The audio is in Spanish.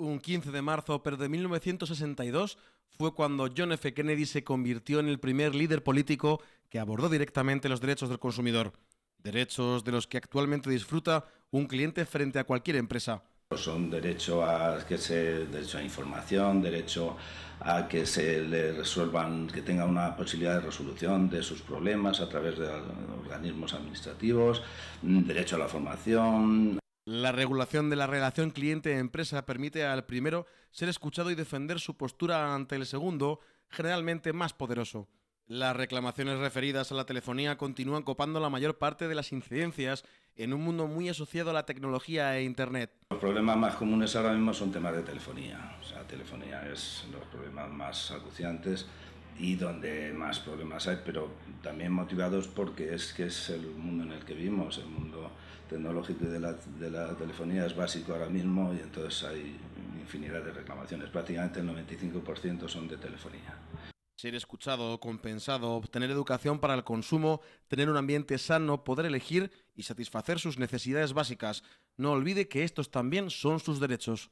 Un 15 de marzo, pero de 1962, fue cuando John F. Kennedy se convirtió en el primer líder político que abordó directamente los derechos del consumidor, derechos de los que actualmente disfruta un cliente frente a cualquier empresa. Son derecho a que se derecho a información, derecho a que se le resuelvan, que tenga una posibilidad de resolución de sus problemas a través de organismos administrativos, derecho a la formación, la regulación de la relación cliente-empresa permite al primero ser escuchado y defender su postura ante el segundo, generalmente más poderoso. Las reclamaciones referidas a la telefonía continúan copando la mayor parte de las incidencias en un mundo muy asociado a la tecnología e Internet. Los problemas más comunes ahora mismo son temas de telefonía. O sea, telefonía es los problemas más acuciantes y donde más problemas hay, pero también motivados porque es que es el mundo en el que vivimos, el mundo tecnológico de la, de la telefonía es básico ahora mismo y entonces hay infinidad de reclamaciones, prácticamente el 95% son de telefonía. Ser escuchado, compensado, obtener educación para el consumo, tener un ambiente sano, poder elegir y satisfacer sus necesidades básicas. No olvide que estos también son sus derechos.